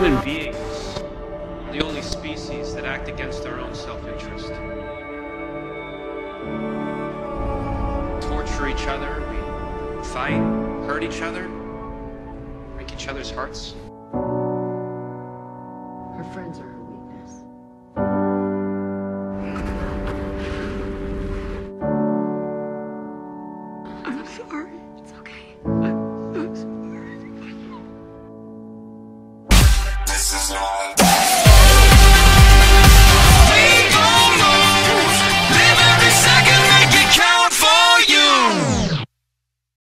Human beings are the only species that act against their own self-interest. Torture each other, we fight, hurt each other, break each other's hearts. Her friends are her weakness. I'm sorry. This is all.